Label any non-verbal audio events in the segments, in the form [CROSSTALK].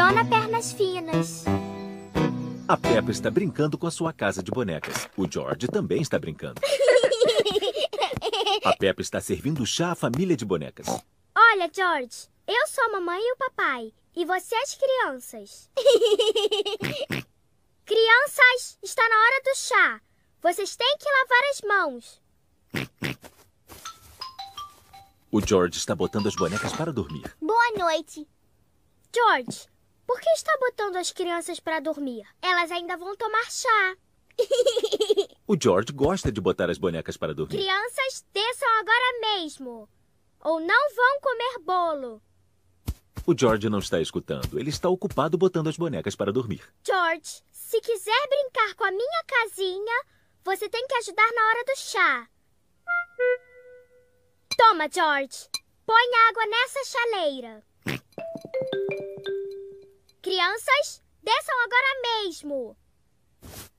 Dona Pernas Finas. A Peppa está brincando com a sua casa de bonecas. O George também está brincando. A Peppa está servindo chá à família de bonecas. Olha, George, eu sou a mamãe e o papai. E você as crianças. [LAUGHS] crianças, está na hora do chá. Vocês têm que lavar as mãos. O George está botando as bonecas para dormir. Boa noite. George, por que está botando as crianças para dormir? Elas ainda vão tomar chá. O George gosta de botar as bonecas para dormir. Crianças, desçam agora mesmo. Ou não vão comer bolo. O George não está escutando. Ele está ocupado botando as bonecas para dormir. George, se quiser brincar com a minha casinha, você tem que ajudar na hora do chá. Toma, George. Põe água nessa chaleira. Crianças, desçam agora mesmo.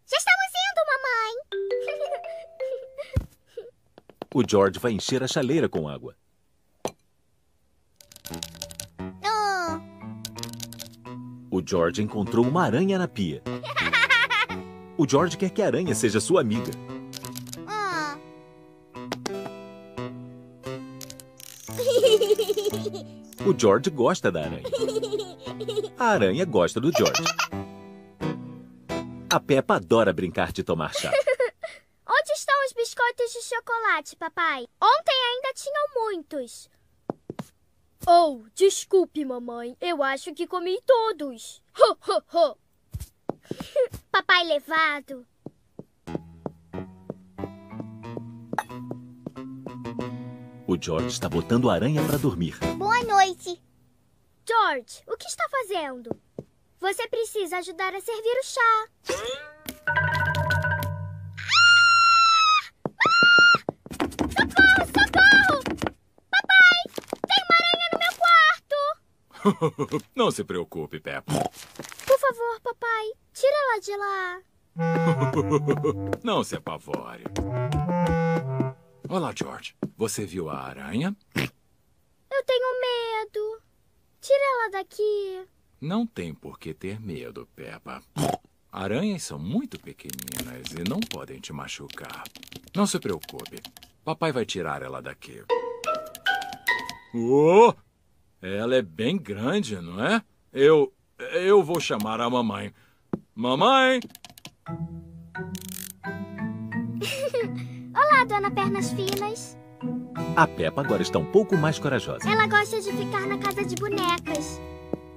Já estamos indo, mamãe. [LAUGHS] O George vai encher a chaleira com água. Oh. O George encontrou uma aranha na pia. O George quer que a aranha seja sua amiga. Ah. O George gosta da aranha. [LAUGHS] A aranha gosta do George. A Peppa adora brincar de tomar chá. [LAUGHS] Onde estão os biscoitos de chocolate, papai? Ontem ainda tinham muitos. Oh, desculpe, mamãe. Eu acho que comi todos. Ho, ho, ho. [LAUGHS] papai levado. O George está botando a aranha para dormir. Boa noite. George, o que está fazendo? Você precisa ajudar a servir o chá. Socorro, socorro! Papai, tem uma aranha no meu quarto! [LAUGHS] Não se preocupe, Peppa. Por favor, papai, tira ela de lá. [LAUGHS] Não se apavore. Olá, George. Você viu a aranha? Eu tenho. Daqui. Não tem por que ter medo, Peppa. Aranhas são muito pequeninas e não podem te machucar. Não se preocupe. Papai vai tirar ela daqui. Oh! Ela é bem grande, não é? Eu. Eu vou chamar a mamãe. Mamãe! [LAUGHS] Olá, dona Pernas Finas. A Peppa agora está um pouco mais corajosa. Ela gosta de ficar na casa de bonecas.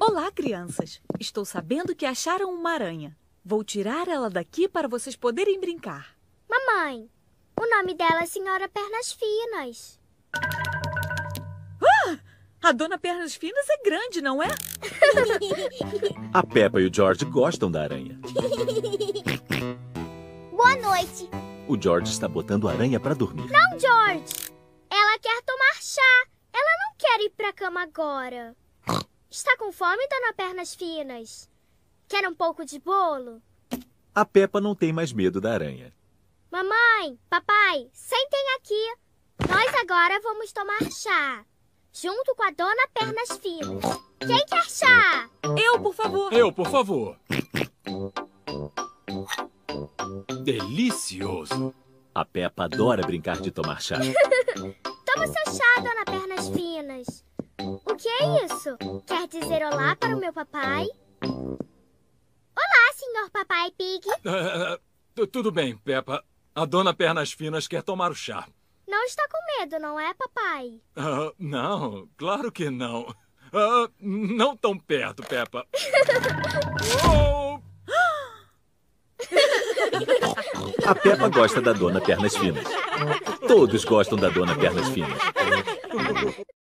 Olá, crianças! Estou sabendo que acharam uma aranha. Vou tirar ela daqui para vocês poderem brincar. Mamãe, o nome dela é Senhora Pernas Finas. A dona Pernas Finas é grande, não é? [LAUGHS] A Peppa e o George gostam da aranha. Boa noite. O George está botando a aranha para dormir. Não, George. Quer ir pra cama agora. Está com fome, dona Pernas Finas? Quer um pouco de bolo? A Peppa não tem mais medo da aranha. Mamãe, papai, sentem aqui. Nós agora vamos tomar chá. Junto com a dona Pernas Finas. Quem quer chá? Eu, por favor. Eu, por favor. Delicioso. A Peppa adora brincar de tomar chá. [LAUGHS] Toma seu chá, dona Pernas Finas. O que é isso? Quer dizer olá para o meu papai? Olá, senhor Papai Pig. [LAUGHS] Tu- tudo bem, Peppa. A dona Pernas Finas quer tomar o chá. Não está com medo, não é, papai? Ah, não, claro que não. Ah, não tão perto, Peppa. Oh! [LAUGHS] A Peppa gosta da Dona Pernas Finas. [LAUGHS] Todos gostam da Dona Pernas Finas.